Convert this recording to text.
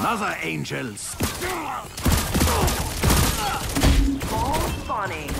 Another angels. All spawning.